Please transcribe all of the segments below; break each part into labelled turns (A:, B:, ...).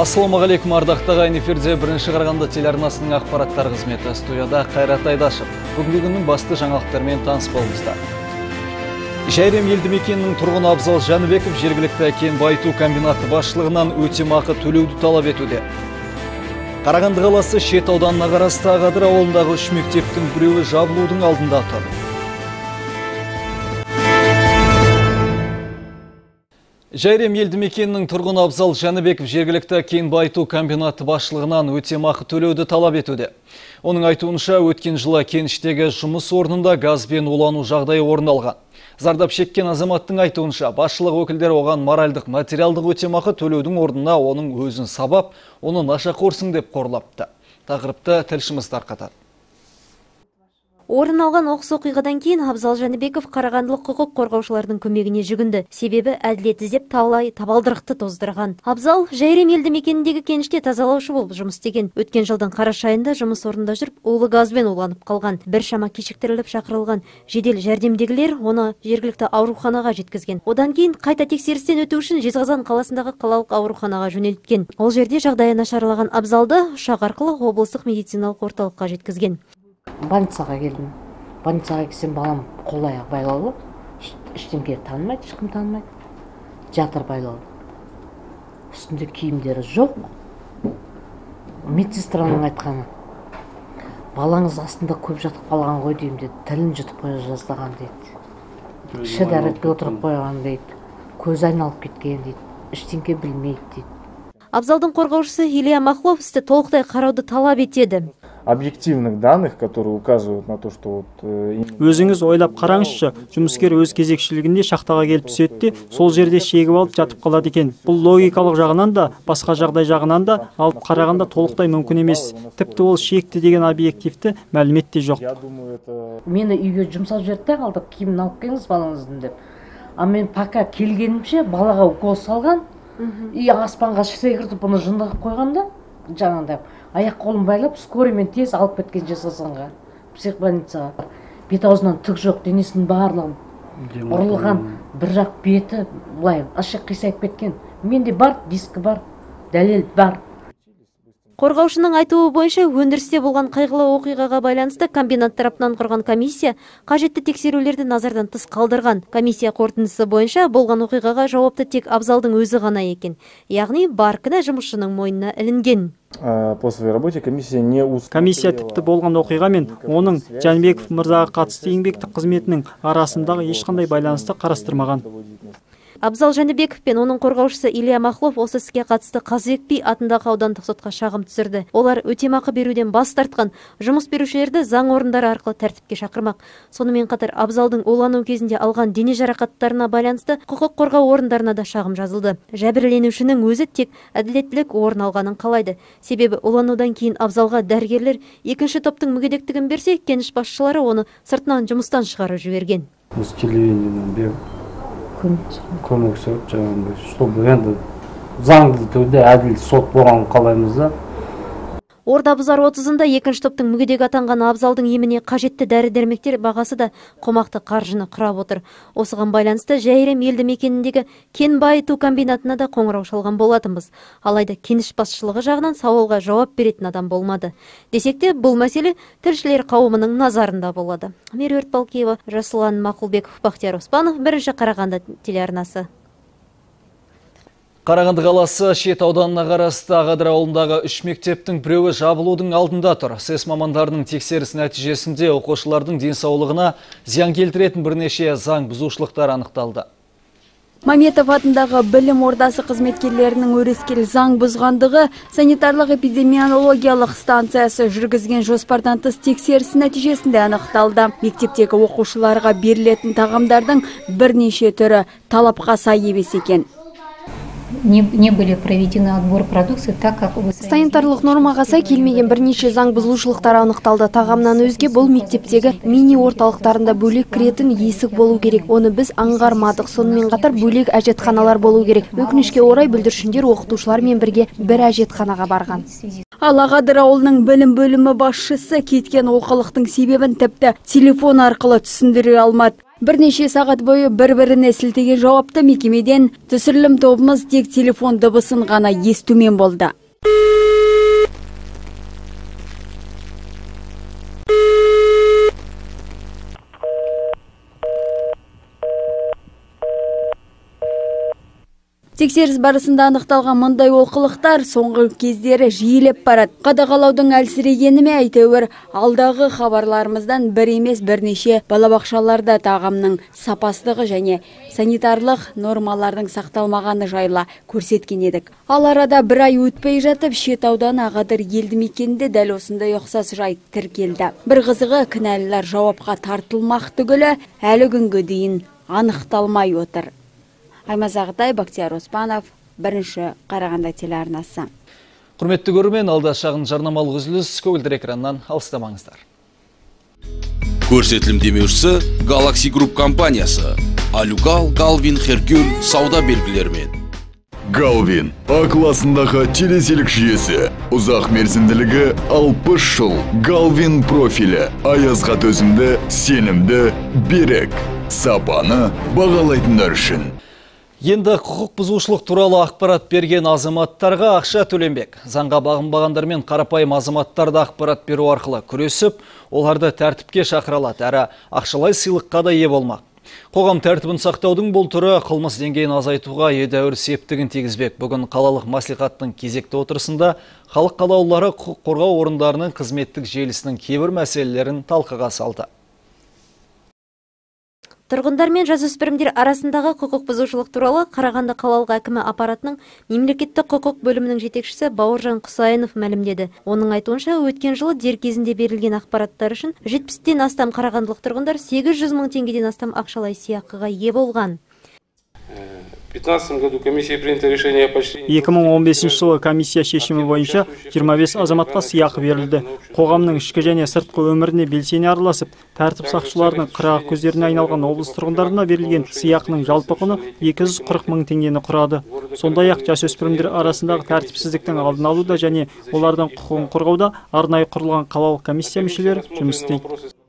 A: ассалаумағалейкум ардақты ағайын эфирде бірінші қарағанды телеарнасының ақпараттар қызметі студияда қайрат айдашев. Бүгінгі күннің басты жаңалықтарымен таныс болыңыздар. Жәйрем елді мекенінің тұрғыны абзал жәнібеков жергілікті кен байыту комбинаты басшылығынан өтемақы төлеуді талап етуде. Қарағанды қаласы шет ауданына қарасты ағадыр ауылындағы үш мектептің біреуі жабылудың алдында тұр. Жәйрем елді мекенінің тұрғыны Абзал Жәнібеков жергілікті кен байыту комбинаты басшылығынан өтемақы төлеуді талап етуде. Оның айтуынша өткен жылы кеніштегі жұмыс орнында газбен улану жағдайы орын алған. Зардап шеккен азаматтың айтуынша басшылық өкілдері оған моральдық материалдық өтемақы төлеудің орнына оның өзін сабап, оны нашақорсың деп қорлапты. Тақырыпты тілшіміз тарқатады.
B: Орын алған оқыс оқиғадан кейін Абзал Жәнібеков қарағандылық құқық қорғаушылардың көмегіне жүгінді. Себебі әділет іздеп талай табалдырықты тоздырған. Абзал Жәйрем елді мекеніндегі кеніште тазалаушы болып жұмыс істеген. Өткен жылдың қараша айында жұмыс орнында жүріп, улы газбен уланып қалған. бір шама кешіктіріліп шақырылған жедел жәрдемдегілер оны жергілікті ауруханаға жеткізген. Одан кейін қайта тексерістен өту үшін Жезқазған қаласындағы қалалық ауруханаға жөнелткен. Ол жерде жағдайы нашарлаған Абзалды ұшақ арқылы облыстық медициналық орталыққа жеткізген
C: больницаға келдім. Больницаға келсем балам қол аяғы байлаулы. Ештеңке танымайды ешкім танымайды. Жатыр байлаулы. Үстінде киімдері жоқ. Медсестраның айтқаны балаңыз астында көп жатып қалған ғой деймін деді. Тілін жұтып қоя жаздаған дейді іші дәретке отырып қойған дейді. Көзі айналып кеткен дейді. Ештеңке білмейді дейді.
B: Абзалдың қорғаушысы илья махлов істі толықтай қарауды талап етеді.
D: Объективных данных, которые указывают на то, что вот
E: э, өзіңіз ойлап қараңызшы жұмыскер өз кезекшілігінде шахтаға келіп түседі де сол жерде шегіп алып жатып қалады екен. Бұл логикалық жағынан да басқа жағдай жағынан да алып қарағанда толықтай мүмкін емес. Тіпті ол шекті деген объективті мәлімет те жоқ.
C: Мені үйге жұмсап жіберді да қалдырып киімін алып келіңіз балаңыздың деп. А мен пока келгенімше балаға укол салған и аспанға секіртіп бұны жындығып қойған да. Жаңағыдай аяқ қолын байлап скорыймен тез алып кеткен жезқазғанға психбольницаға бет аузынан түк жоқ денесінің барлығын. Ұрылған бір жақ беті былай ашық қисайып кеткен. Менде бар дискі бар дәлел бар.
B: Қорғаушының айтуы бойынша өндірісте болған қайғылы оқиғаға байланысты комбинат тарапынан құрған комиссия қажетті тексерулерді назардан тыс қалдырған. Комиссия қорытындысы бойынша болған оқиғаға жауапты тек Абзалдың өзі ғана екен. Яғни бар кінә жұмысшының мойнына ілінген.
D: по своей работе комиссия не
E: комиссия тіпті болған оқиға мен оның жәнібеков мырзаға қатысты еңбектік қызметінің арасындағы ешқандай байланысты қарастырмаған
B: абзал жәнібеков пен оның қорғаушысы илья махлов осы іске қатысты қазыбек атындағы аудандық сотқа шағым түсірді. Олар өтемақы беруден бас тартқан. Жұмыс берушілерді заң орындары арқылы тәртіпке шақырмақ. Сонымен қатар абзалдың улану кезінде алған дене жарақаттарына байланысты құқық қорғау орындарына да шағым жазылды. Жәбірленушінің өзі тек әділеттілік орын алғанын қалайды. Себебі уланудан кейін абзалға дәрігерлер екінші топтың мүгедектігін берсе кеніш басшылары оны сыртынан жұмыстан шығарып жіберген.
F: Көмек жаңағындай чтобы енді заңды түрде әділ сот болғанын қалаймыз да.
B: Ордабұзар отызында екінші топтың мүгедек атанған абзалдың еміне қажетті дәрі дәрмектер бағасы да қомақты қаржыны құрап отыр. Осыған байланысты жәйрем елді мекеніндегі кен байыту комбинатына да қоңырау шалған болатынбыз. Алайда кеніш басшылығы жағынан сауалға жауап беретін адам болмады. Десек те бұл мәселе тілшілер қауымының назарында болады. Меруерт балкеева жасұлан мақұлбеков бақтияр оспанов бірінші қарағанды телеарнасы.
A: Қарағанды қаласы шет ауданына қарасты Ағадыр ауылындағы үш мектептің біреуі жабылудың алдында тұр. Сес мамандарының тексеріс нәтижесінде оқушылардың денсаулығына зиян келтіретін бірнеше заң бұзушылықтар анықталды.
G: Маметов атындағы білім ордасы қызметкерлерінің өрескел заң бұзғандығы санитарлық эпидемиологиялық станциясы жүргізген жоспардан тыс тексеріс нәтижесінде анықталды. Мектептегі оқушыларға берілетін тағамдардың бірнеше түрі талапқа сай емес екен
H: не, не были проведены отбор продукции так как
I: санитарлық нормаға сай келмеген бірнеше заң бұзушылықтар анықталды. Тағамнан өзге бұл мектептегі мини орталықтарында бөлек кіретін есік болу керек. Оны біз аңғармадық. Сонымен қатар бөлек әжетханалар болу керек. Өкінішке орай бүлдіршіндер оқытушылармен бірге бір әжетханаға барған.
G: Ал ағадыр ауылының білім бөлімі басшысы кеткен олқылықтың себебін тіпті телефон арқылы түсіндіре алмады. Бірнеше сағат бойы бір біріне сілтеген жауапты мекемеден түсірілім тобымыз тек телефон дыбысын ғана естумен болды тексеріс барысында анықталған мындай олқылықтар соңғы кездері жиілеп барады. Қадағалаудың әлсірегені ме әйтеуір алдағы хабарларымыздан бір емес бірнеше балабақшаларда тағамның сапасыздығы және санитарлық нормалардың сақталмағаны жайлы көрсеткен едік. Ал арада бір ай өтпей жатып шет ауданы ағадыр елді мекенінде дәл осындай ұқсас жайт тіркелді. Бір қызығы кінәлілер жауапқа тартылмақ түгілі әлі күнге дейін анықталмай отыр. Аймаз ағытай бақтияр оспанов бірінші қарағанды телеарнасы.
A: Құрметті көрермен алда шағын жарнамалық үзіліс көгілдір экраннан алыстамаңыздар.
J: Көрсетілім демеушісі галакси групп компаниясы алюгал галвин херкюль сауда белгілерімен.
K: Галвин а классындағы телеселік жүйесі. Ұзақ мерзімділігі 60 жыл. Галвин профилі. Аязға төзімді сенімді берік сапаны бағалайтындар үшін.
A: Енді құқық бұзушылық туралы ақпарат берген азаматтарға ақша төленбек. Заңға бағынбағандар мен қарапайым азаматтарды ақпарат беру арқылы күресіп, оларды тәртіпке шақыралады, әрі ақшалай сыйлыққа да ие болмақ. Қоғам тәртібін сақтаудың бұл түрі қылмыс деңгейін азайтуға едәуір септігін тигізбек. Бүгін қалалық маслихаттың кезекті отырысында халық қалаулылары құқық қорғау орындарының қызметтік желісінің кейбір мәселелерін талқыға салды.
B: Тұрғындар мен жасөспірімдер арасындағы құқық бұзушылық туралы Қарағанды қалалық әкімі аппаратының мемлекеттік құқық бөлімінің жетекшісі Бауыржан Құсайынов мәлімдеді. Оның айтуынша өткен жылы дер кезінде берілген ақпараттар үшін 70-тен астам қарағандылық тұрғындар 800 мың теңгеден астам ақшалай сыйақыға ие болған.
L: 2015 году комиссия принято решение о поощрении
E: 2015 жылы комиссия шешімі бойынша 25 азаматқа сыйақы берілді. Қоғамның ішкі және сыртқы өміріне белсене араласып тәртіп сақшыларының қырағы көздеріне айналған облыс тұрғындарына берілген сыйақының жалпы құны 240 мың теңгені құрады. сондай ақ жасөспірімдер арасындағы тәртіпсіздіктің алдын алуда және олардың құқығын қорғауда арнайы құрылған қалалық комиссия мүшелері жұмыс істейді.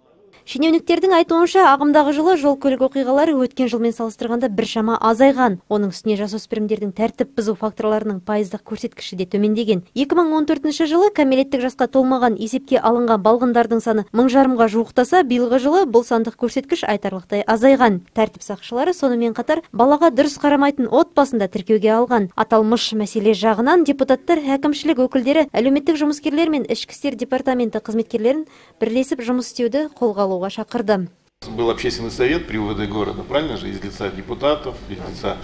B: Шенеуніктердің айтуынша ағымдағы жылы жол көлік оқиғалары өткен жылмен салыстырғанда біршама азайған. Оның үстіне жасөспірімдердің тәртіп бұзу факторларының пайыздық көрсеткіші де төмендеген. 2014 жылы кәмелеттік жасқа толмаған есепке алынған балғындардың саны мың жарымға жуықтаса биылғы жылы бұл сандық көрсеткіш айтарлықтай азайған. Тәртіп сақшылары сонымен қатар балаға дұрыс қарамайтын отбасында тіркеуге алған. Аталмыш мәселе жағынан депутаттар әкімшілік өкілдері әлеуметтік жұмыскерлер мен ішкі істер департаменті қызметкерлерін бірлесіп жұмыс істеуді қолға алуға шақырды.
L: Был общественный совет при УВД города, правильно же, из лица депутатов, из лица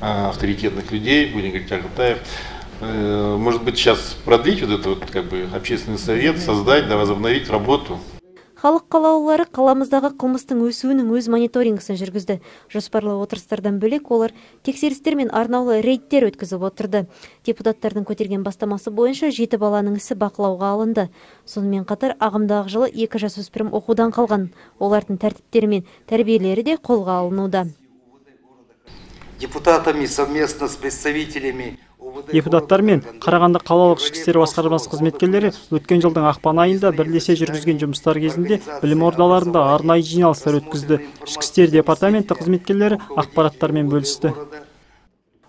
L: а, авторитетных людей, будем говорить, Агатаев. Э, может быть, сейчас продлить вот этот вот, как бы, общественный совет, создать, да, возобновить работу
B: халық қалаулылары қаламыздағы қылмыстың өсуінің өз мониторингісін жүргізді. Жоспарлы отырыстардан бөлек олар тексерістер мен арнаулы рейдтер өткізіп отырды. Депутаттардың көтерген бастамасы бойынша жеті баланың ісі бақылауға алынды. Сонымен қатар ағымдағы жылы екі жасөспірім оқудан қалған. Олардың тәртіптері мен тәрбиелері де қолға алынуда.
M: Депутатами совместно с представителями
E: депутаттар мен қарағанды қалалық ішкі істер басқармасы қызметкерлері өткен жылдың ақпан айында бірлесе жүргізген жұмыстар кезінде білім ордаларында арнайы жиналыстар өткізді. Ішкі істер департаменті қызметкерлері ақпараттармен бөлісті.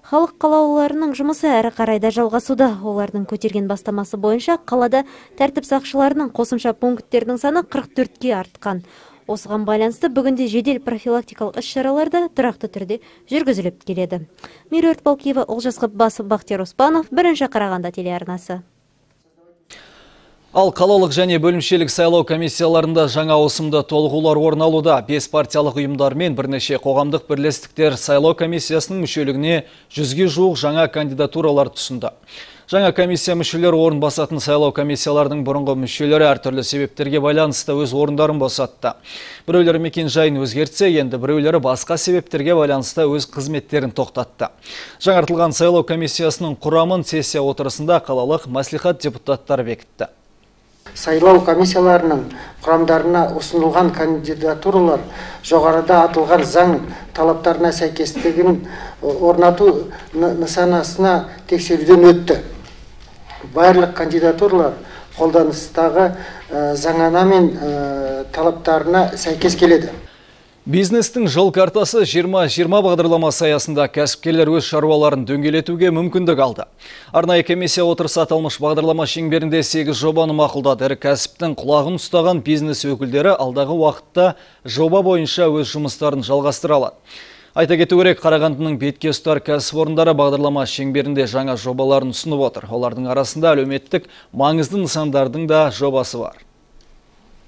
B: Халық қалаулыларының жұмысы әрі қарай да жалғасуда. Олардың көтерген бастамасы бойынша қалада тәртіп сақшыларының қосымша пункттердің саны 44-ке артқан. Осыған байланысты бүгінде жедел профилактикалық іс-шаралар да тұрақты түрде жүргізіліп келеді меруерт балкиева олжас ғаббасов бақтияр оспанов бірінші қарағанды телеарнасы
A: Ал қалалық және бөлімшелік сайлау комиссияларында жаңа ауысымда толығулар орын алуда. Бес партиялық ұйымдар мен бірнеше қоғамдық бірлестіктер сайлау комиссиясының мүшелігіне жүзге жуық жаңа кандидатуралар тұсында. Жаңа комиссия мүшелері орын басатын сайлау комиссиялардың бұрынғы мүшелері әртүрлі себептерге байланысты өз орындарын босатты. Біреулері мекен жайын өзгертсе, енді біреулері басқа себептерге байланысты өз қызметтерін тоқтатты. Жаңартылған сайлау комиссиясының құрамын сессия отырысында қалалық маслихат депутаттары бекітті
N: сайлау комиссияларының құрамдарына ұсынылған кандидатуралар жоғарыда атылған заң талаптарына сәйкестігін орнату нысанасына тексеруден өтті барлық кандидатуралар қолданыстағы заңнама мен талаптарына сәйкес келеді
A: Бизнестің жол картасы 20-20 бағдарламасы аясында кәсіпкерлер өз шаруаларын дөңгелетуге мүмкіндік алды. Арнайы комиссия отырысы аталмыш бағдарлама шеңберінде 8 жобаны мақұлдады. Ірі кәсіптің құлағын ұстаған бизнес өкілдері алдағы уақытта жоба бойынша өз жұмыстарын жалғастыра алады. Айта кету керек, Қарағандының бетке ұстар кәсіпорындары бағдарлама шеңберінде жаңа жобаларын ұсынып отыр. Олардың арасында әлеуметтік маңызды нысандардың да жобасы бар.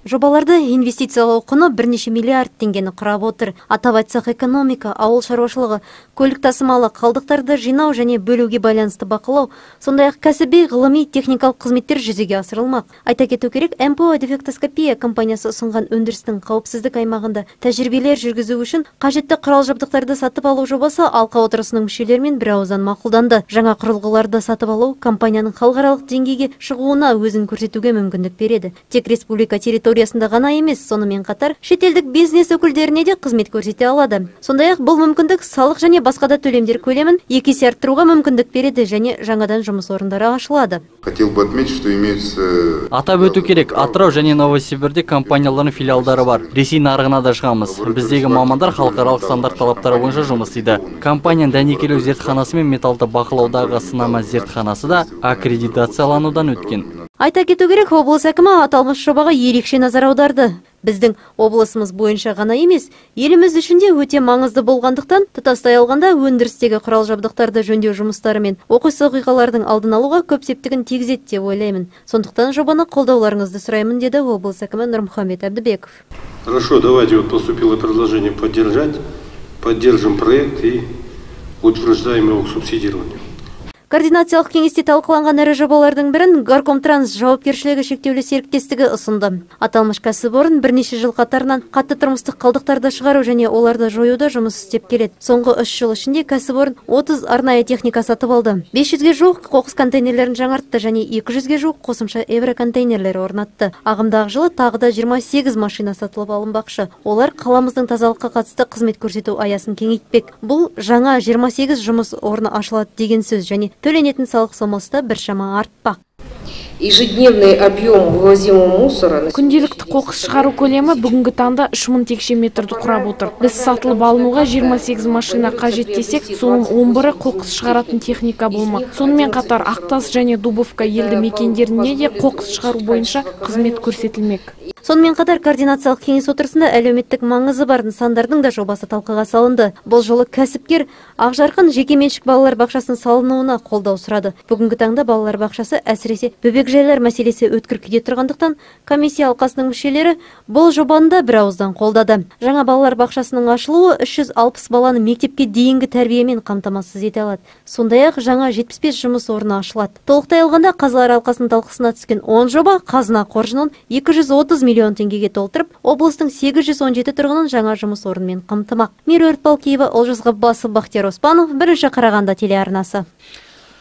B: Жобаларды инвестициялау құны бірнеше миллиард теңгені құрап отыр. Атап айтсақ экономика, ауыл шаруашылығы, көлік тасымалы, қалдықтарды жинау және бөлуге байланысты бақылау, сондай-ақ кәсіби, ғылыми, техникалық қызметтер жүзеге асырылмақ. Айта кету керек, МПО дефектоскопия компаниясы ұсынған өндірістің қауіпсіздік аймағында тәжірибелер жүргізу үшін қажетті құрал жабдықтарды сатып алу жобасы алқа отырысының мүшелерімен бір ауыздан мақұлданды. Жаңа құрылғыларды сатып алу компанияның халықаралық деңгейге шығуына өзін көрсетуге мүмкіндік береді. Тек республика территориясында территориясында ғана емес сонымен қатар шетелдік бизнес өкілдеріне де қызмет көрсете алады сондай ақ бұл мүмкіндік салық және басқа да төлемдер көлемін екі есе арттыруға мүмкіндік береді және жаңадан жұмыс орындары ашылады
O: хотел бы отметить что имеется
P: атап өту керек атырау және новосибірде компаниялардың филиалдары бар ресей нарығына да шығамыз біздегі мамандар халықаралық стандарт талаптары бойынша жұмыс істейді компанияның дәнекерлеу зертханасы мен металлды бақылаудағы сынама зертханасы да аккредитацияланудан өткен
B: Айта кету керек, облыс әкімі аталмыш жобаға ерекше назар аударды. Біздің облысымыз бойынша ғана емес, еліміз үшінде өте маңызды болғандықтан, тұтастай алғанда өндірістегі құрал жабдықтарды жөндеу жұмыстары мен оқыс оқиғалардың алдын алуға көп септігін тигізеді деп ойлаймын. Сондықтан жобаны қолдауларыңызды сұраймын деді облыс әкімі Нұрмұхамбет Әбдібеков.
Q: Хорошо, давайте вот поступило предложение поддержать, поддержим проект и утверждаем его субсидирование
B: координациялық кеңесте талқыланған ірі жобалардың бірін гаркомтранс жауапкершілігі шектеулі серіктестігі ұсынды. Аталмыш кәсіпорын бірнеше жыл қатарынан қатты тұрмыстық қалдықтарды шығару және оларды жоюда жұмыс істеп келеді. Соңғы үш жыл ішінде кәсіпорын 30 арнайы техника сатып алды. 500-ге жуық қоқыс контейнерлерін жаңартты және 200-ге жуық қосымша евроконтейнерлер орнатты. Ағымдағы жылы тағы да 28 машина сатылып алынбақшы. Олар қаламыздың тазалыққа қатысты қызмет көрсету аясын кеңейтпек. Бұл жаңа 28 жұмыс орны ашылады деген сөз және төленетін салық сомасы да біршама артпақ.
R: Ежедневный объем вывозимого мусора
S: күнделікті қоқыс шығару көлемі бүгінгі таңда үш мың текше метрді құрап отыр. Біз сатылып алынуға 28 машина қажет десек соның он бірі қоқыс шығаратын техника болмақ. Сонымен қатар ақтас және дубовка елді мекендеріне де қоқыс шығару бойынша қызмет көрсетілмек.
B: Сонымен қатар координациялық кеңес отырысында әлеуметтік маңызы бар нысандардың да жобасы талқыға салынды. Бұл жолы кәсіпкер ақжарқын жекеменшік балалар бақшасының салынуына қолдау сұрады. Бүгінгі таңда балалар бақшасы әсіресе бөбекжайлар мәселесі өткір күйде тұрғандықтан комиссия алқасының мүшелері бұл жобаны да бір ауыздан қолдады. Жаңа балалар бақшасының ашылуы 360 баланы мектепке дейінгі тәрбиемен қамтамасыз ете алады. Сондай ақ жаңа 75 жұмыс орны ашылады. Толықтай алғанда қазылар алқасының талқысына түскен 10 жоба қазына қоржынын 230 миллион теңгеге толтырып облыстың 817 тұрғынын жаңа жұмыс орнымен қамтымақ. Меруерт балкеева олжас ғаббасов бақтияр оспанов. Бірінші қарағанды телеарнасы.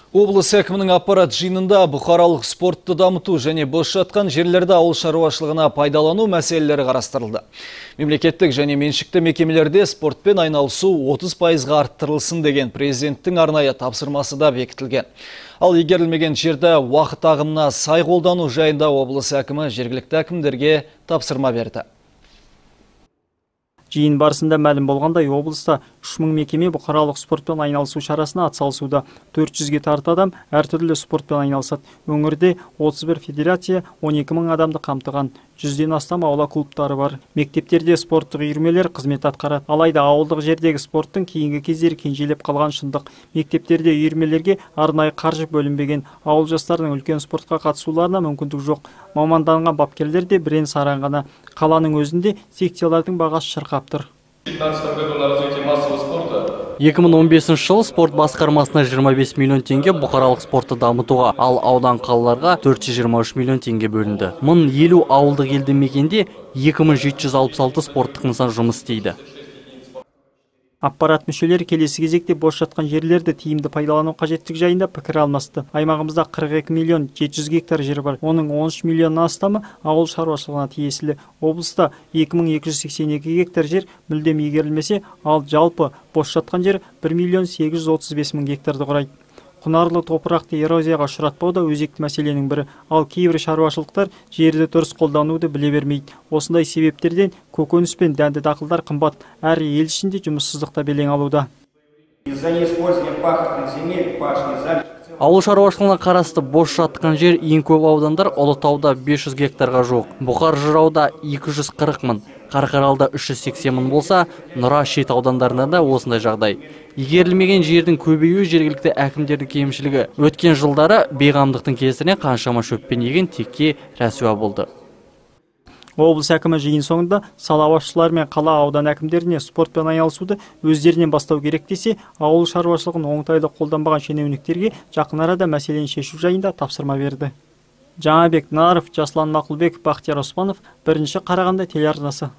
A: Облыс әкімінің аппарат жиынында бұқаралық спортты дамыту және бос жатқан жерлерді ауыл шаруашылығына пайдалану мәселелері қарастырылды. Мемлекеттік және меншікті мекемелерде спортпен айналысу 30 пайызға арттырылсын деген президенттің арнайы тапсырмасы да бекітілген. Ал егерілмеген жерді уақыт ағымына сай қолдану жайында облыс әкімі жергілікті әкімдерге тапсырма берді
E: жиын барысында мәлім болғандай облыста үш мың мекеме бұқаралық спортпен айналысу шарасына атсалысуда. Төрт жүзге тарта адам әртүрлі спортпен айналысады. Өңірде 31 федерация 12 мың адамды қамтыған. Жүзден астам аула клубтары бар. Мектептерде спорттық үйірмелер қызмет атқарады. Алайда ауылдық жердегі спорттың кейінгі кездері кенжелеп қалған шындық. Мектептерде үйірмелерге арнайы қаржы бөлінбеген. Ауыл жастарының үлкен спортқа қатысуларына мүмкіндік жоқ. Маманданған бапкерлер де бірен саран ғана. Қаланың өзінде секциялардың бағасы шырқап тұр.
P: 2015 жылы спорт басқармасына 25 миллион теңге бұқаралық спортты дамытуға, ал аудан қалаларға 423 миллион теңге бөлінді. Мың елу ауылдық елді мекенде 2766 спорттық нысан жұмыс істейді
E: аппарат мүшелері келесі кезекте бос жатқан жерлерді тиімді пайдалану қажеттігі жайында пікір алмасты. Аймағымызда 42 миллион 700 гектар жер бар. Оның 13 миллионнан астамы ауыл шаруашылығына тиесілі. Облыста 2282 гектар жер мүлдем игерілмесе ал жалпы бос жатқан жер 1 миллион 835 мың гектарды құрайды. Құнарлы топырақты эрозияға ұшыратпау да өзекті мәселенің бірі. Ал кейбір шаруашылықтар жерді дұрыс қолдануды біле бермейді. Осындай себептерден көкөніс пен дәнді дақылдар қымбат. Әрі ел ішінде жұмыссыздық та белең алуда.
T: Из-за неиспользования пахотных земель пашни залежи
P: ауыл шаруашылығына қарасты бос жатқан жер ең көп аудандар ұлытауда 500 гектарға жуық. Бұқар жырауда 240 мың. Қарқаралыда 380 мың болса нұра шет аудандарында да осындай жағдай. Игерілмеген жердің көбеюі жергілікті әкімдердің кемшілігі. Өткен жылдары бейғамдықтың кесірінен қаншама шөппен еген текке рәсуа болды.
E: Облыс әкімі жиын соңында сала басшылары мен қала аудан әкімдеріне спортпен айналысуды өздерінен бастау керек десе ауыл шаруашылығын оңтайлы қолданбаған шенеуніктерге жақын арада мәселені шешу жайында тапсырма берді. Жаңабек наров жасұлан мақұлбеков бақтияр оспанов бірінші қарағанды телеарнасы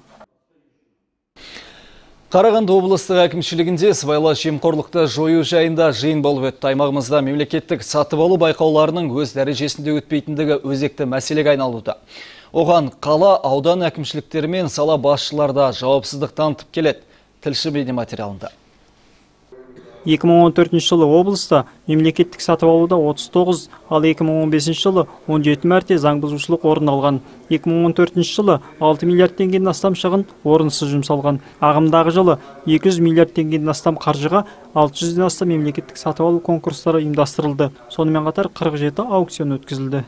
A: Қарағанды облыстық әкімшілігінде сыбайлас жемқорлықты жою жайында жиын болып өтті. Аймағымызда мемлекеттік сатып алу байқауларының өз дәрежесінде өтпейтіндігі өзекті мәселеге айналуда. Оған қала аудан әкімшіліктері мен сала басшыларда жауапсыздық танытып келеді. Тілші бейне материалында.
E: 2014 жылы облыста мемлекеттік сатып алуда 39, ал 2015 жылы 17 мәрте заң бұзушылық орын алған. 2014 жылы 6 миллиард теңгеден астам шығын орынсыз жұмсалған. Ағымдағы жылы 200 миллиард теңгеден астам қаржыға 600-ден астам мемлекеттік сатып алу конкурстары ұйымдастырылды. Сонымен қатар 47 аукцион өткізілді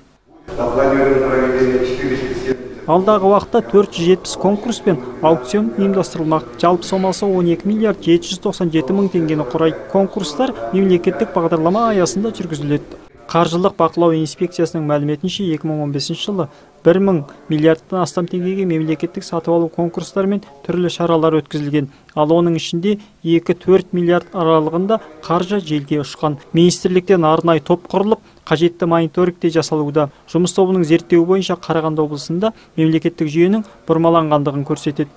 E: алдағы уақытта 470 конкурс пен аукцион ұйымдастырылмақ. Жалпы сомасы 12 миллиард 797 мың теңгені құрайды. Конкурстар мемлекеттік бағдарлама аясында жүргізіледі. Қаржылық бақылау инспекциясының мәліметінше 2015 жылы 1 мың миллиардтан астам теңгеге мемлекеттік сатып алу конкурстары мен түрлі шаралар өткізілген. Ал оның ішінде 2-4 миллиард аралығында қаржы желге ұшқан. Министрліктен арнайы топ құрылып қажетті мониторинг те жасалуда. Жұмыс тобының зерттеуі бойынша қарағанды облысында мемлекеттік жүйенің бұрмаланғандығын көрсетеді.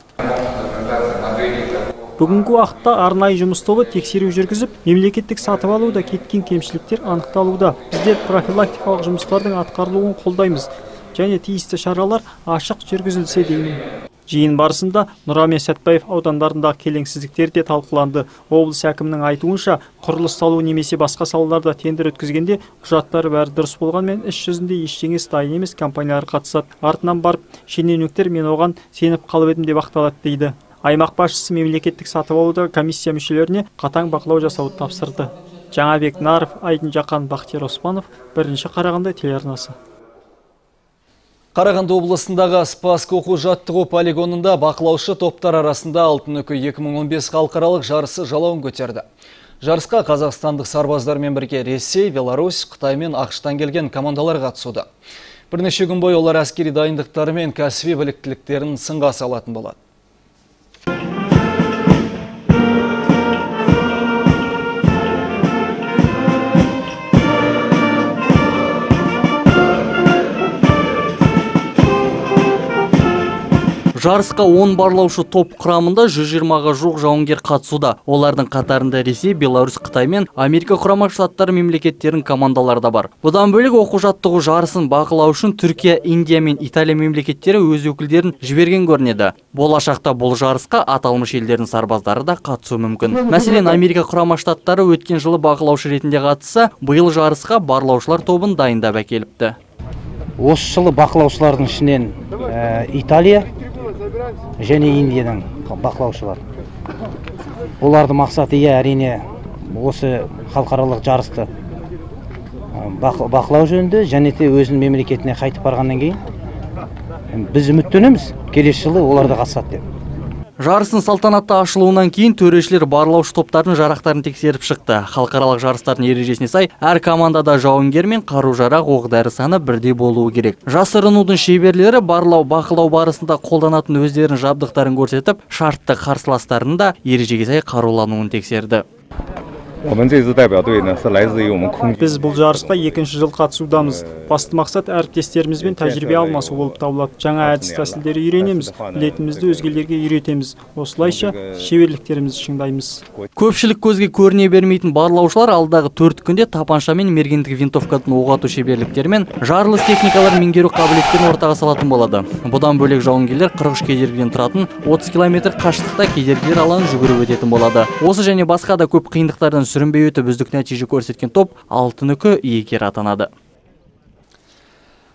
E: Бүгінгі уақытта арнайы жұмыс тобы тексеру жүргізіп мемлекеттік сатып алуда кеткен кемшіліктер анықталуда. Біздер профилактикалық жұмыстардың атқарылуын қолдаймыз. Және тиісті шаралар ашық жүргізілсе деймін жиын барысында нұра мен сәтбаев аудандарындағы келеңсіздіктер де талқыланды. Облыс әкімінің айтуынша құрылыс салу немесе басқа салаларда тендер өткізгенде құжаттары бәрі дұрыс болғанмен іс жүзінде ештеңесі дайын емес компаниялар қатысады. Артынан барып шенеуніктер мен оған сеніп қалып едім деп ақталады дейді. Аймақ басшысы мемлекеттік сатып алуда комиссия мүшелеріне қатаң бақылау жасауды тапсырды. Жаңабек наров айдын жақан бақтияр оспанов бірінші қарағанды телеарнасы.
A: Қарағанды облысындағы Спасск оқу жаттығу полигонында бақылаушы топтар арасында алтын үкі 2015 халықаралық жарысы жалауын көтерді. Жарысқа қазақстандық сарбаздармен бірге Ресей, Беларусь, Қытай мен Ақштан келген командалар қатысуда. Бірнеше күн бойы олар әскери дайындықтары мен кәсіби біліктіліктерін сынға салатын болады.
P: Жарысқа 10 барлаушы топ құрамында 120-ға жуық жауынгер қатысуда. Олардың қатарында ресей беларусь қытай мен америка құрама штаттары мемлекеттерінің командалары да бар. Бұдан бөлек оқу жаттығу жарысын бақылау үшін түркия индия мен италия мемлекеттері өз өкілдерін жіберген көрінеді. Болашақта бұл жарысқа аталмыш елдердің сарбаздары да қатысуы мүмкін. Мәселен америка құрама штаттары өткен жылы бақылаушы ретінде қатысса биыл жарысқа барлаушылар тобын дайындап әкеліпті.
U: Осы жылы бақылаушылардың ішінен италия және индиядан бақылаушылар. Олардың мақсаты иә әрине осы халықаралық жарысты бақылау жөнінде және де өзінің мемлекетіне қайтып барғаннан кейін біз үміттенеміз. Келесі жылы олар да қатысады деп.
P: Жарыстың салтанатты ашылуынан кейін төрешілер барлаушы топтардың жарақтарын тексеріп шықты. Халықаралық жарыстардың ережесіне сай әр командада жауынгер мен қару жарақ оқ дәрі саны бірдей болуы керек. Жасырынудың шеберлері барлау бақылау барысында қолданатын өздерінің жабдықтарын көрсетіп шартты қарсыластарының да ережеге сай қарулануын тексерді
V: 我们这支代表队呢是来自于我们空
E: біз бұл жарысқа екінші жыл қатысудамыз басты мақсат әріптестерімізбен тәжірибе алмасу болып табылады жаңа әдіс тәсілдер үйренеміз білетінімізді өзгелерге үйретеміз осылайша шеберліктерімізді шыңдаймыз
P: көпшілік көзге көріне бермейтін барлаушылар алдағы төрт күнде тапанша мен мергендік винтовкадан оқ ату шеберліктерімен жарылыс техникаларын меңгеру қабілеттерін ортаға салатын болады бұдан бөлек жауынгерлер 43 кедергіден тұратын 30 километр қашықтықта кедергілер алаңын жүгіріп өтетін болады осы және басқа да көп қиындықтардан сүрінбей өтіп үздік нәтиже көрсеткен топ алтын үкі иегері атанады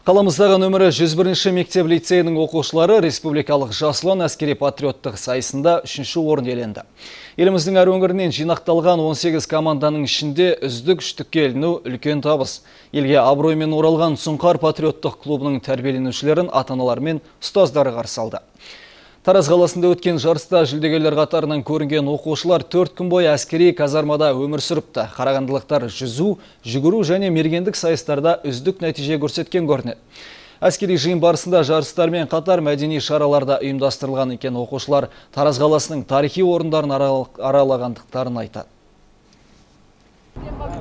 A: Қаламыздағы нөмірі 101 мектеп лицейінің оқушылары республикалық жасылан әскери патриоттық сайысында үшінші орын еленді. Еліміздің әр өңірінен жинақталған 18 команданың ішінде үздік үштікке іліну үлкен табыс. Елге абыроймен оралған Сұңқар патриоттық клубының тәрбиеленушілерін ата-аналар мен ұстаздары қарсы алды. Тараз қаласында өткен жарыста жүлдегерлер қатарынан көрінген оқушылар төрт күн бойы әскери казармада өмір сүріпті. Қарағандылықтар жүзу, жүгіру және мергендік сайыстарда үздік нәтиже көрсеткен көрінеді. Әскери жиын барысында жарыстармен қатар мәдени шараларда ұйымдастырылған екен оқушылар Тараз қаласының тарихи орындарын аралағандықтарын айтады.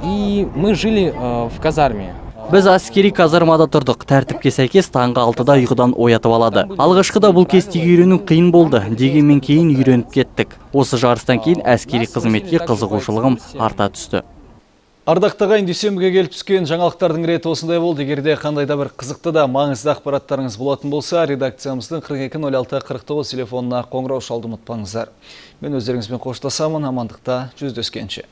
W: И мы жили э, в казарме.
P: Біз әскери казармада тұрдық. Тәртіпке сәйкес таңғы алтыда ұйқыдан оятып алады. Алғашқыда бұл кестеге үйрену қиын болды. Дегенмен кейін үйреніп кеттік. Осы жарыстан кейін әскери қызметке қызығушылығым арта түсті.
A: Ардақты ағайын дүйсенбіге келіп түскен жаңалықтардың реті осындай болды. Егерде қандай да бір қызықты да маңызды ақпараттарыңыз болатын болса, редакциямыздың 4206-49 телефонына қоңырау шалды ұмытпаңыздар. Мен өздеріңізбен қоштасамын, амандықта жүздескенше.